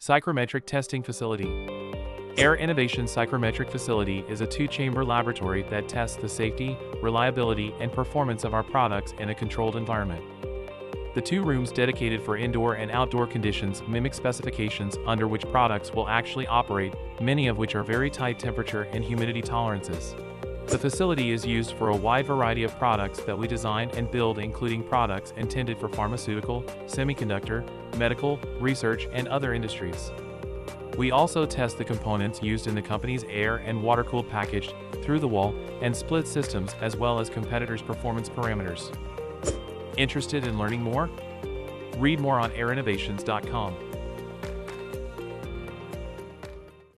Psychrometric Testing Facility Air Innovations' Psychrometric Facility is a two-chamber laboratory that tests the safety, reliability, and performance of our products in a controlled environment. The two rooms dedicated for indoor and outdoor conditions mimic specifications under which products will actually operate, many of which are very tight temperature and humidity tolerances. The facility is used for a wide variety of products that we design and build including products intended for pharmaceutical, semiconductor, medical, research, and other industries. We also test the components used in the company's air and water-cooled packaged, through-the-wall, and split systems as well as competitors' performance parameters. Interested in learning more? Read more on airinnovations.com.